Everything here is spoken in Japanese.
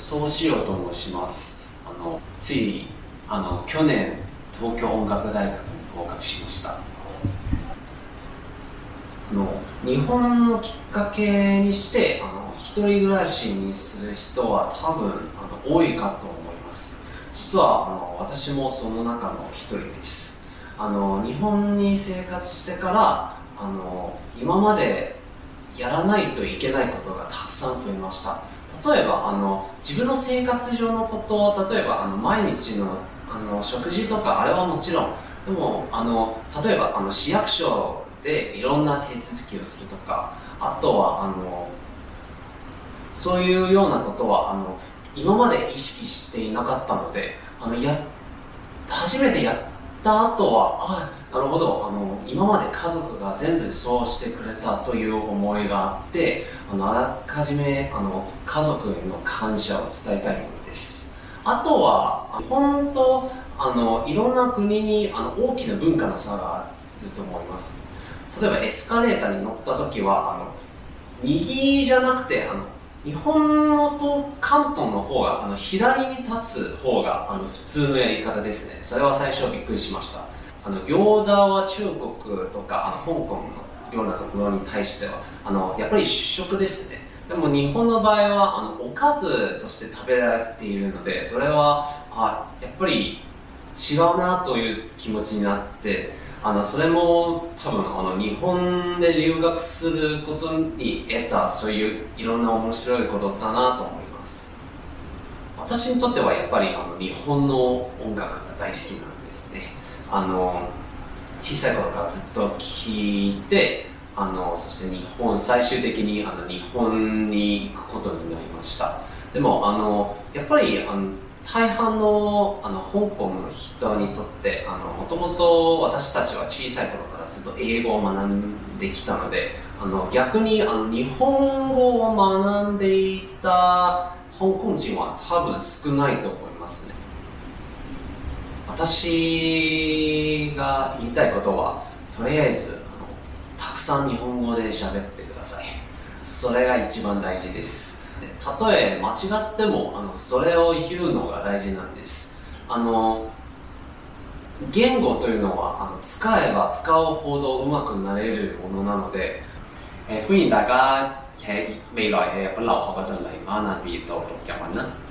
そうしようと申します。あのついあの去年東京音楽大学に合格しました。あの日本のきっかけにしてあの一人暮らしにする人は多分あの多いかと思います。実はあの私もその中の一人です。あの日本に生活してからあの今までやらないといけないことがたくさん増えました。例えばあの自分の生活上のこと例えばあの毎日のあの食事とかあれはもちろんでもあの例えばあの市役所でいろんな手続きをするとかあとはあのそういうようなことはあの今まで意識していなかったのであのや初めてやった後はあなるほど。あの今まで家族が全部そうしてくれたという思いがあってあのあらかじめあの家族への感謝を伝えたいものです。あとは本当あのいろんな国にあの大きな文化の差があると思います。例えばエスカレーターに乗った時はあの右じゃなくてあの日本のと関東の方があの左に立つ方があの普通のやり方ですね。それは最初びっくりしました。あの餃子は中国とかあの香港のようなところに対してはあのやっぱり主食ですね。でも日本の場合はあのおかずとして食べられているのでそれはあやっぱり違うなという気持ちになってあのそれも多分あの日本で留学することに得たそういういろんな面白いことだなと思います。私にとってはやっぱりあの日本の音楽が大好きなんですね。あの小さい頃からずっと聴いてあのそして日本最終的にあの日本に行くことになりました。でもあのやっぱりあの大半のあの香港の人にとってもともと私たちは小さい頃からずっと英語を学んできたのであの逆にあの日本語を学んでいた香港人は多分少ないと思いますね。私が言いたいことはとりあえずあのたくさん日本語で喋ってください。それが一番大事です。たとえ間違ってもあのそれを言うのが大事なんですあの言語というのはあの使えば使うほどうまくなれるものなので誒歡迎大家喺未來係日本留學嗰陣嚟馬蘭畢業到日文啦。